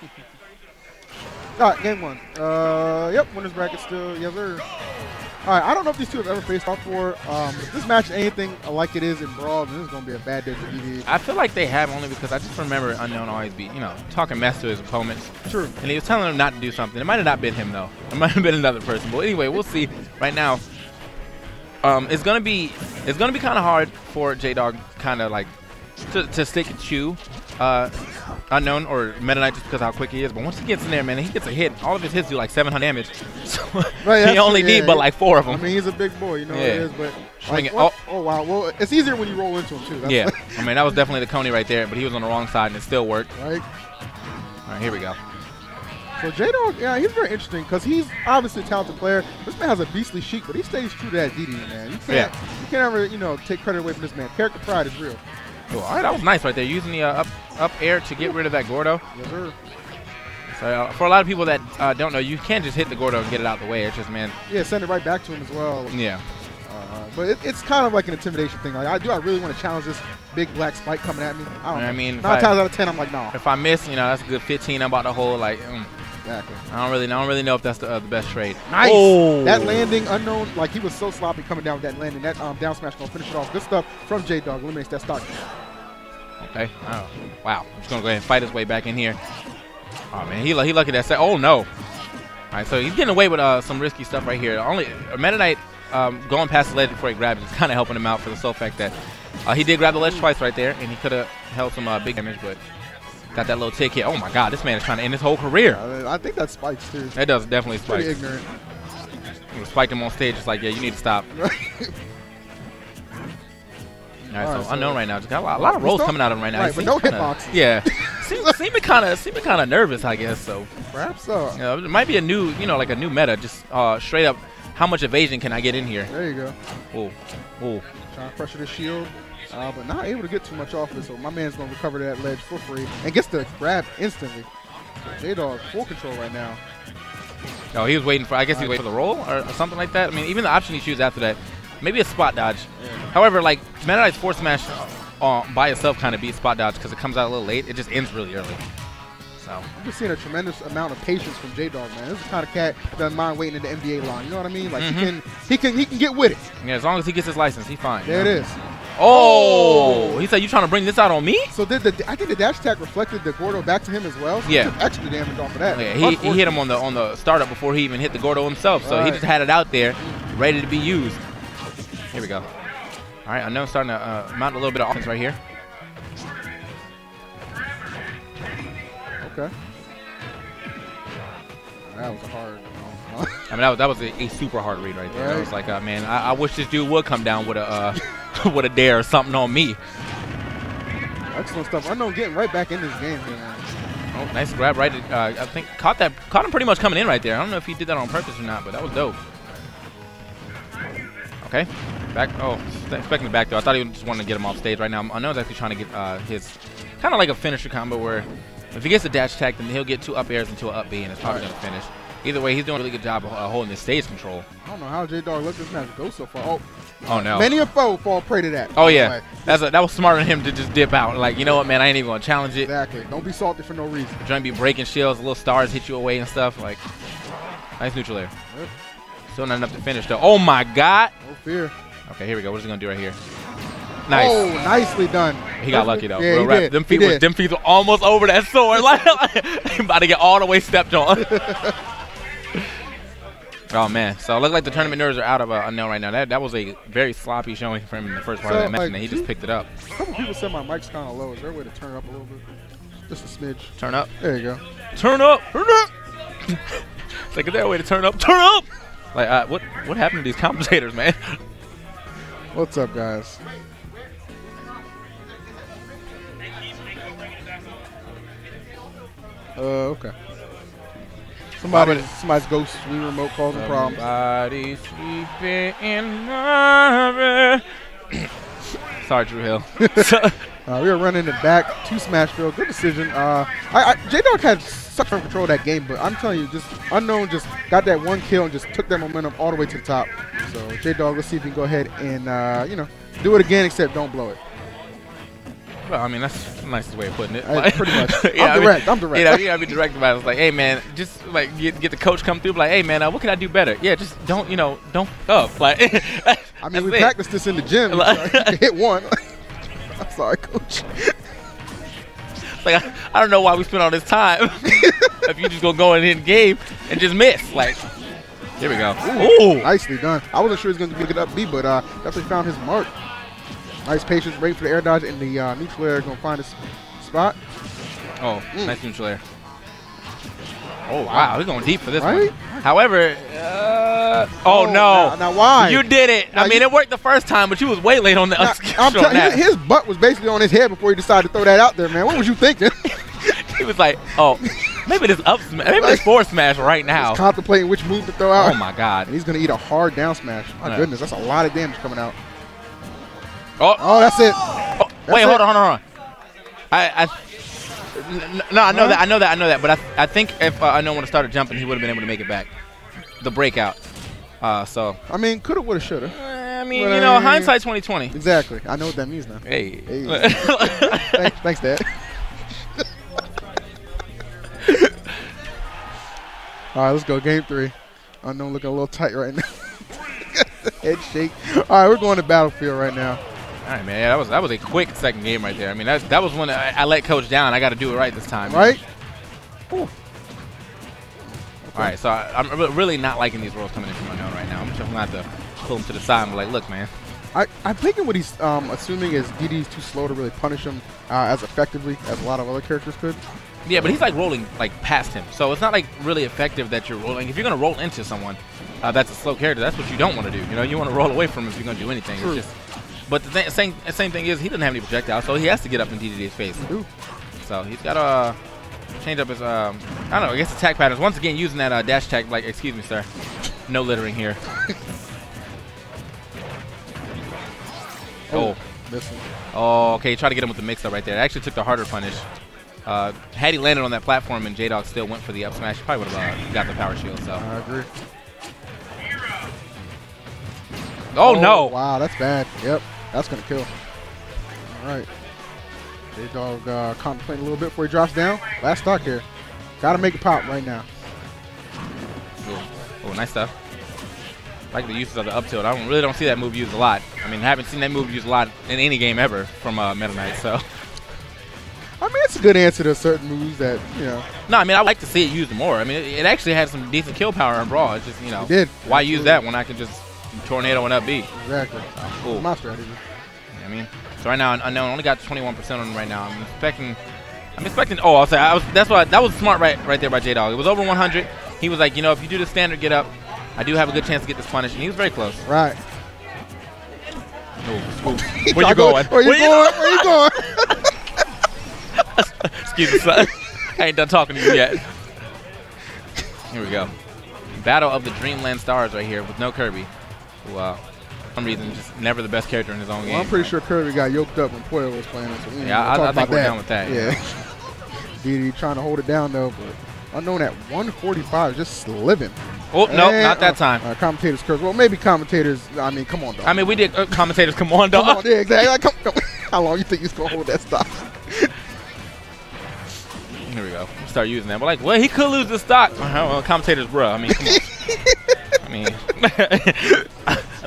All right, game one. Uh, yep, winners bracket still. Yes, sir. All right, I don't know if these two have ever faced off before. Um, if this match is anything like it is in Brawl, then this is going to be a bad day for DD. I feel like they have only because I just remember Unknown always be, you know, talking mess to his opponents. True. And he was telling them not to do something. It might have not been him, though. It might have been another person. But anyway, we'll see. Right now, um, it's going to be it's gonna be kind of hard for Jdawg kind of like to, to stick and chew uh, Unknown or Meta Knight just because how quick he is. But once he gets in there, man, he gets a hit. All of his hits do like 700 damage. So Right, he only yeah, need but like four of them. I mean, he's a big boy, you know Yeah. what it is, but like, what- oh. oh. wow. Well, it's easier when you roll into him too. That's yeah, I mean, that was definitely the Coney right there, but he was on the wrong side and it still worked. right. All right, here we go. So Jdawg, yeah, he's very interesting because he's obviously a talented player. This man has a beastly chic, but he stays true to that DD, man. You can't, Yeah. you can't ever, you know, take credit away from this man. Character pride is real. Cool. All right, that was nice right there, using the uh, up up air to get rid of that Gordo. Yes, sir. So uh, for a lot of people that uh, don't know, you can't just hit the Gordo and get it out the way. It's just, man, Yeah, send it right back to him as well. yeah. Uh, but it, it's kind of like an intimidation thing. Like, I do, I really want to challenge this big black spike coming at me. I don't I mean, if nine I- times out of ten, I'm like, nah. If I miss, you know, that's a good 15. I'm about to hold like. Mm, Exactly. I don't really, I don't really know if that's the, uh, the best trade. Nice. Oh. That landing, unknown. Like he was so sloppy coming down with that landing. That um, down smash gonna finish it off. Good stuff from Jdawg. Eliminates that stock. Okay. Oh, wow. I'm just gonna go ahead and fight his way back in here. Oh man, he lu- he lucky that set. Oh no. All right, so he's getting away with uh, some risky stuff right here. Only uh, Meta Knight um, going past the ledge before he grabs it is kind of helping him out for the sole fact that uh, he did grab the ledge twice right there, and he could have held some uh, big damage, but got that little tick hit. Oh my God, this man is trying to end his whole career. Uh, I think that spikes too. That does definitely spike. Pretty spike. ignorant. He spiked him on stage. It's like, yeah, you need to stop. All right, All so, so- unknown right now. Just got a lot, a lot of rolls coming out of him right now. Right, but no hitbox. Yeah, seems seeming kind of seeming kind of nervous, I guess. So Perhaps so. you know, it might be a new, you know, like a new meta. Just uh, straight up, how much evasion can I get in here? There you go. Oh, oh, Trying to pressure the shield, uh, but not able to get too much off it. So my man's gonna recover that ledge for free and gets the grab instantly. Jdawg full control right now. oh, he was waiting for. I guess he was waiting for the roll or, or something like that. I mean, even the option he chooses after that, maybe a spot dodge. However, like Meta Knight's force smash uh, by itself kind of beats spot dodge because it comes out a little late. It just ends really early. So. I'm just seeing a tremendous amount of patience from Jdawg, man. This is the kind of cat that doesn't mind waiting in the DMV line. You know what I mean? Like Mhm. he can, he can, he can get with it. Yeah, as long as he gets his license, he's fine. There it is. Oh, he said you trying to bring this out on me? So did the I think the dash attack reflected the Gordo back to him as well. So he Yeah. took extra damage off of that. Yeah, he, he hit him on the on the startup before he even hit the Gordo himself. So he just had it out there, ready to be used. Here we go. All right, Unknown starting to uh, mount a little bit of offense right here. Okay. That was a hard. I mean, that was, that was a, a super hard read right there. That Right. was like, uh, man, I, I wish this dude would come down with a uh, with a dare or something on me. excellent stuff. Unknown getting right back in this game here, man. Oh, nice grab right. Uh, I think caught that caught him pretty much coming in right there. I don't know if he did that on purpose or not, but that was dope. Okay, back. Oh, expecting the back though. I thought he just wanted to get him off stage right now. I know he's actually trying to get uh, his kind of like a finisher combo where if he gets a dash attack, then he'll get two up airs into an up B, and it's probably Right. gonna finish. Either way, he's doing a really good job of uh, holding his stage control. I don't know how Jdawg let this match go so far. Oh, Oh no. many a foe fall prey to that. Oh yeah, way. that's a, that was smart of him to just dip out. Like you know what, man, I ain't even gonna challenge it. Exactly. Don't be salty for no reason. Trying to be breaking shields, little stars hit you away and stuff. Like nice neutral air. Yep. Still not enough to finish though. Oh my god. No fear. Okay, here we go. What is he gonna do right here? Nice. Oh, nicely done. He got lucky though. Yeah, Real he rap. did. Them He feet, was, them feet were almost over that sword. Like, like about to get all the way stepped on. oh man. So it looked like the tournament nerves are out of uh, unknown right now. That that was a very sloppy showing from him in the first part So, of that match, like, and he just picked it up. A couple people said my mic's kind of low. Is there a way to turn up a little bit? Just a smidge. Turn up. There you go. Turn up. Turn up. it's like is there a way to turn up? Turn up. Like uh, what what happened to these commentators, man? What's up, guys? Uh, okay. Somebody, somebody's ghost remote causing problems. Somebody sleeping in my. Sorry, Drew Hill. Uh, we were running it back to Smashville. Good decision. Uh, I, I, Jdawg had such firm control of that game, but I'm telling you, just unknown, just got that one kill and just took that momentum all the way to the top. So Jdawg, let's see if he can go ahead and uh, you know do it again, except don't blow it. Well, I mean, that's the nicest way of putting it. Uh, pretty much. Yeah, I I'm direct. I'm direct. You know, you gotta be direct about it. It's like, hey man, just like get, get the coach come through, be like, hey man, uh, what can I do better? Yeah, just don't, you know, don't f up. Like, I mean, we it. practiced this in the gym. Like- You hit one. I'm sorry, coach. Like, I, I don't know why we spent all this time if you just gonna go in the game and just miss. Like, here we go. Ooh, Nicely done. I wasn't sure he was going to be good up B, but uh, definitely found his mark. Nice patience, waiting for the air dodge, and the uh, neutral air going to find his spot. Oh, Mm. nice neutral air. Oh wow, he's going deep for this Right? one. However, uh, oh, no, Now, now why? you did it. Now I mean, it worked the first time, but you was way late on the Now, I'm on that. his, his butt was basically on his head before he decided to throw that out there, man. What was you thinking? he was like, oh, maybe this up, smash, maybe this forward smash right now. Contemplating which move to throw out. Oh my god. And he's going to eat a hard down smash. My goodness, that's a lot of damage coming out. Oh, Oh, that's it. oh, wait, it. hold on, hold on, hold on. I, I, no, I know Huh? that, I know that, I know that, but I, I think if uh, I know when to started jumping, he would have been able to make it back, the breakout. Uh, so, I mean, coulda, woulda, shoulda. eh, I mean, Well, you know, I- hindsight 2020. Exactly. I know what that means now. Hey. Hey. thanks, thanks, Dad. All right, let's go. Game three. Unknown looking a little tight right now. Head shake. All right, we're going to Battlefield right now. All right, man. Yeah, that was that was a quick second game right there. I mean, that's, that was when I, I let coach down. I got to do it right this time. Right? All right, so I, I'm re- really not liking these rolls coming in from unknown right now. I'm just gonna have to pull him to the side and be like, look, man. I, I'm thinking what he's um, assuming is DD's too slow to really punish him uh, as effectively as a lot of other characters could. Yeah, but he's like rolling like past him, so it's not like really effective that you're rolling. If you're gonna roll into someone uh, that's a slow character, that's what you don't want to do. You know, you want to roll away from him if you're gonna do anything. True. It's just, but the th- same same thing is he doesn't have any projectiles, so he has to get up in DD's face. Ooh. So he's got to uh, change up his um, I don't know, I guess attack patterns. Once again, using that uh, dash tag. Like, excuse me, sir, no littering here. oh. Oh, okay. Try to get him with the mix up right there. It actually took the harder punish. Uh, had he landed on that platform and Jdawg still went for the up smash, he probably would have uh, got the power shield. So. I agree. Oh, no! Wow, that's bad. Yep, that's going to kill. All right. Jdawg uh, contemplating a little bit before he drops down. Last stock here. Got to make it pop right now. Oh, nice stuff. Like the uses of the up tilt. I don't, really don't see that move used a lot. I mean, I haven't seen that move used a lot in any game ever from uh, Meta Knight. So, I mean, it's a good answer to certain moves that, you know, no, I mean, I like to see it used more. I mean, it, it actually had some decent kill power in Brawl. It's just, you know, why use that when I can just tornado and up B? Exactly. Oh, cool. My strategy. I mean, so right now, unknown only got 21% on him right now. I'm expecting, I'm expecting. Oh, I'll say I was. That's why that was smart right, right there by Jdawg. It was over 100. He was like, you know, if you do the standard get up, I do have a good chance to get this punish, and he was very close. Right. Oh, scoop. Where you Go- going? Where you going? Where you going? Excuse me, son. I ain't done talking to you yet. Here we go. Battle of the Dreamland Stars right here with no Kirby, who, uh, for some reason, just never the best character in his own game. I'm pretty sure Kirby got yoked up when Poyo was playing it. So we Yeah, I- talk I think we're that. done with that, Yeah. DD trying to hold it down though, but unknown at 145, just living. Oh no, not that uh, time. Uh, commentators curse. Well, maybe commentators. I mean, come on, dog. I mean, we did uh, commentators. Come on, dog. come on, yeah, exactly. Like, come, come. How long you think he's gonna hold that stock? Here we go. Start using that. We're like, well, he could lose the stock. Uh, well, commentators, bro. I mean, come on. I mean,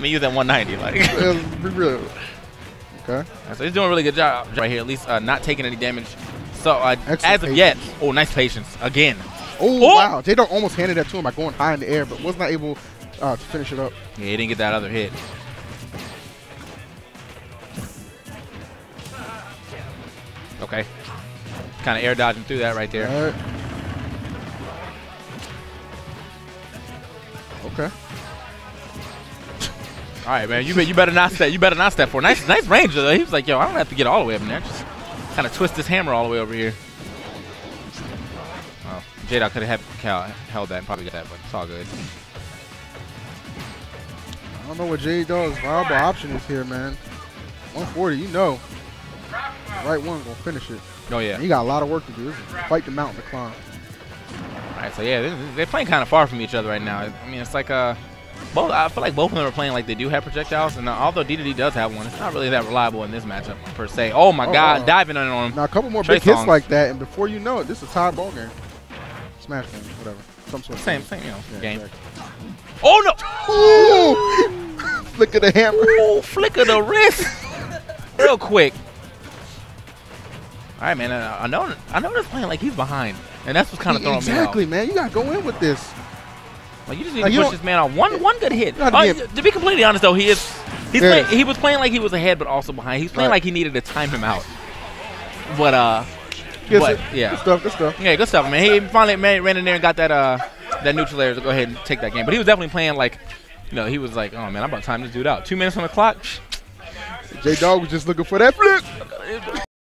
I mean, use that 190. Like. Okay. so he's doing a really good job right here. At least uh, not taking any damage. So uh, as of yet, oh, nice patience again. Oh, Oh! wow. Jdawg almost handed that to him by going high in the air, but was not able uh, to finish it up. Yeah, he didn't get that other hit. Okay. Kind of air dodging through that right there. All right, man. You bet. You better not step. You better not step for. Nice, nice range though. He was like, yo, I don't have to get all the way up in there. Just kind of twist this hammer all the way over here. Oh, Jdawg could have held that and probably got that, but it's all good. I don't know what Jdawg's viable option is here, man. 140, you know. Right one gonna finish it. Oh yeah. He got a lot of work to do. Fight the mountain to climb. All right, so yeah, they're- they're playing kind of far from each other right now. I mean, it's like uh, both I feel like both of them are playing like they do have projectiles, and uh, although DDD does have one, it's not really that reliable in this matchup per se. Oh my Oh, God, oh. diving on him. Now a couple more Trey big hits like that, and before you know it, this is a tie ball game. Smash game, whatever. Some sort of Same, game. same, you know, Yeah, game. exactly. Oh no! Ooh! Flick of the hammer. Ooh, flick of the wrist, real quick. All right, man. uh, I know, I know they're playing like he's behind, and that's what's kind of throwing exactly, me off. Exactly, man. You gotta go in with this. Like you just need Like, to push this man on one, one good hit. gotta Oh, be to be completely honest, though, he is. He's Yeah. playing, he was playing like he was ahead, but also behind. He's playing Right. like he needed to time him out. But uh, Yes, But, yeah. Good stuff. Good stuff. Yeah, good stuff, man. He finally man, ran in there and got that uh that neutral air to go ahead and take that game. But he was definitely playing like, you know, he was like, oh man, I'm about time to time this dude out. Two minutes on the clock. Jdawg was just looking for that flip.